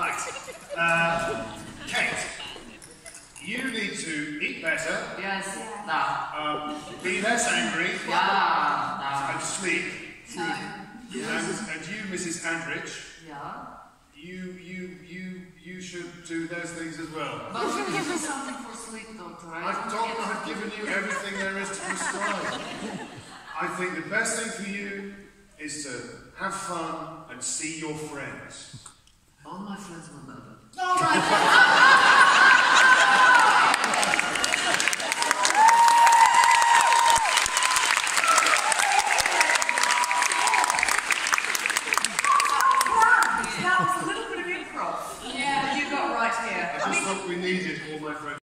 Right. Uh, Kate, you need to eat better, Yes, da. um, be less angry, Ja, da. and sleep. Sleep. And, and you, Mrs. Andrich, Ja. you, you, you, you should do those things as well. But you give me something for sleep, doctor. I I don't doctor get have given you everything there is to prescribe. I think the best thing for you is to have fun and see your friends all my friends were love that was a little bit of you got right here. I just we needed, all my friends.